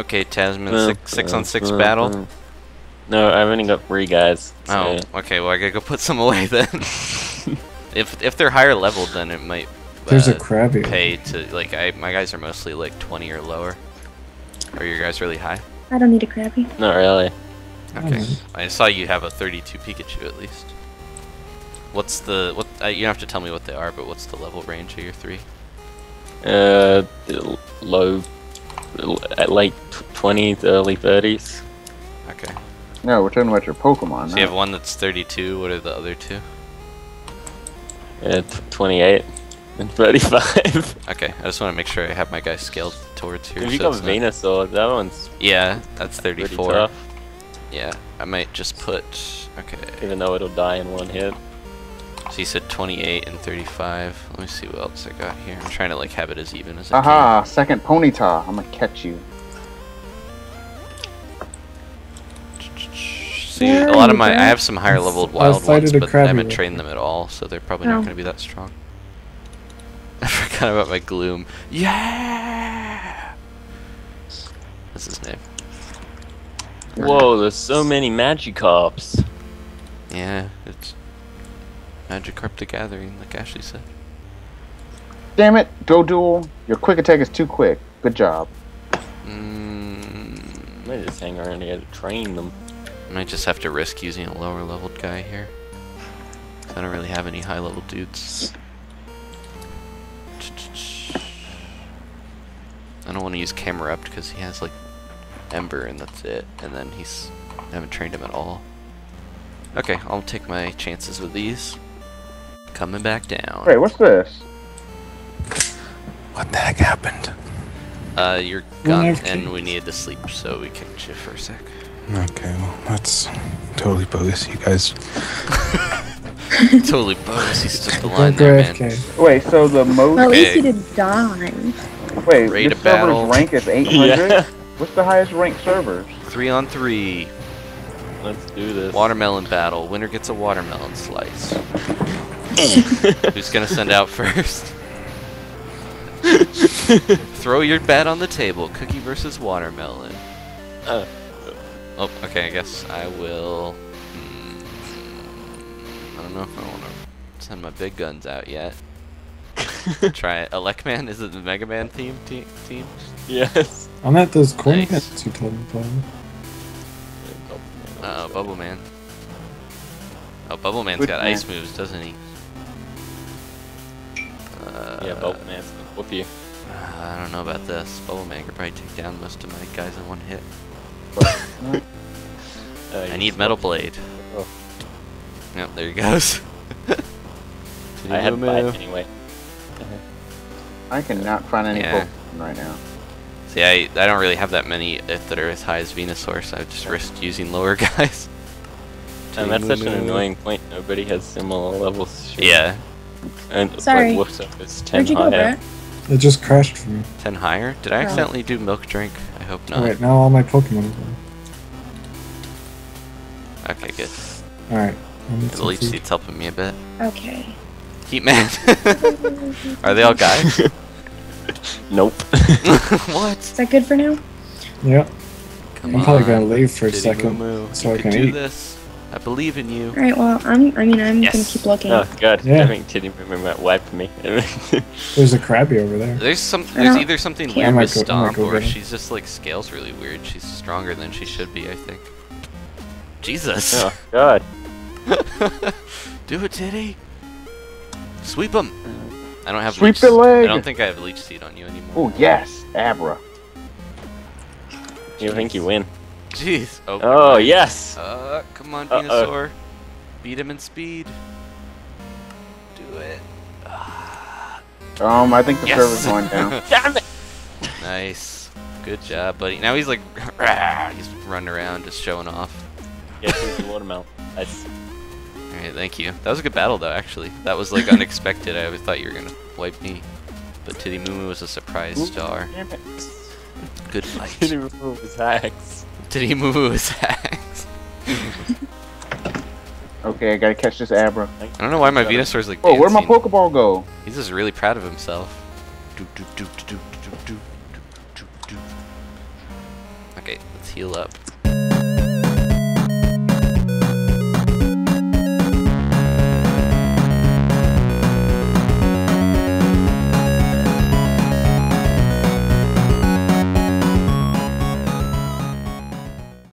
Okay, Tasman, Uh, six, six on six uh, battle. uh. No, I've only got three guys. Oh, okay. Well, I gotta go put some away then. if if they're higher leveled, then it might There's uh, a Krabby. pay to like. I my guys are mostly like 20 or lower. Are your guys really high? I don't need a Krabby. Not really. Okay. Alright. I saw you have a 32 Pikachu at least. What's the what? Uh, you don't have to tell me what they are, but what's the level range of your three? Uh, l- low, l- at late 20s, early 30s. Okay. No, we're talking about your Pokemon. So you have one that's 32. What are the other two? Uh, t- 28 and 35. Okay. I just want to make sure I have my guys scaled towards here. if you so got it's not- Venusaur, that one's Yeah, that's pretty 34. tough, Yeah, I might just put. Okay. even though it'll die in one hit. So you said 28 and 35. Let me see what else I got here. I'm trying to like have it as even as I can. Aha! Second Ponyta. I'm gonna catch you. See, Where a lot of my I have some higher leveled wild ones, but I Krabby haven't one. trained them at all, so they're probably not Oh. going to be that strong. I forgot about my gloom. Yeah. That's his name. Whoa, there's so many Magikarps. Yeah, it's Magikarp the Gathering, like Ashley said. Damn it, Go Duel. Your quick attack is too quick. Good job. Mm, Might just hang around here to train them. might just have to risk using a lower leveled guy here. I don't really have any high level dudes. I don't want to use Camerupt because he has like Ember and that's it. And then he's I haven't trained him at all. Okay, I'll take my chances with these. Coming back down. Wait, what's this? What the heck happened? Uh, you're gone, and we needed to sleep, so we kicked you for a sec. Okay, well, that's totally bogus. You guys totally bogus. He's just a Don't line there, man. Wait, so the most. Well, at least Okay. he didn't die. Wait, Rate this of battle. server's rank is 800? Yeah. What's the highest ranked server? Three on three. Let's do this. Watermelon battle. Winner gets a watermelon slice. Who's gonna send out first? Throw your bet on the table. Cookie versus watermelon. Uh, Oh, okay. I guess I will. hmm, I don't know if I want to send my big guns out yet. Try it. Elecman? Is it the Mega Man theme te- team? yes. I'm at those corn Nice. nuts you told me about. Uh oh, Bubble Man. Oh, Bubble Man's Which got man? ice moves, doesn't he? Uh, yeah, both man's gonna whoop you. I don't know about this. Bubble Man could probably take down most of my guys in one hit. Uh, I need Metal Blade. Oh. Yep, there he goes. I have Moo five anyway. I cannot find any Yeah. Pokemon right now. See, I, I don't really have that many if that are as high as Venusaur, so I just risked using lower guys. And that's such an Moo moo. annoying point. Nobody has similar levels. Sure. Yeah, And Sorry. like, whoops, it's ten Where'd you go, higher. Brett? It just crashed for me. 10 higher. Did I Oh. accidentally do Milk Drink? I hope not. Alright, now all my Pokemon are gone. Okay, good. Alright. I need The some leech food. seed's helping me a bit. Okay. Heat Man. Are they all guys? Nope. what? Is that good for now? Yeah. Come I'm probably gonna leave for a Titty second. Moo Moo. so you I can can do eat. this. I believe in you. Alright, well, I'm, I mean, I'm gonna keep looking. oh god, Yeah. I think Titty Moo might wipe me. There's a Krabby over there. There's some. There's either something weird with go- Stomp, or get she's just like scales really weird. She's stronger than she should be. I think. Jesus. oh god. Do it, Titty. Sweep him. I don't have. Sweep leech, the leg. I don't think I have leech seed on you anymore. Oh yes, Abra. You think you win? Jeez. Oh. Oh yes. Uh, come on, Uh-oh. Venusaur. Beat him in speed. Do it. Um, I think the Yes. server's going down. Damn it. nice. Good job, buddy. Now he's like, he's running around just showing off. Yes, it's the watermelon. That's Alright, thank you. That was a good battle, though, actually. That was, like, unexpected. I always thought you were gonna wipe me. But Titty Moo Moo was a surprise star. Damn it. Good Titty fight. Moo was hacks. Did he move his axe? okay, I gotta catch this Abra. I don't know why my Venusaur's like. Oh, where'd my Pokeball go? He's just really proud of himself. Okay, let's heal up.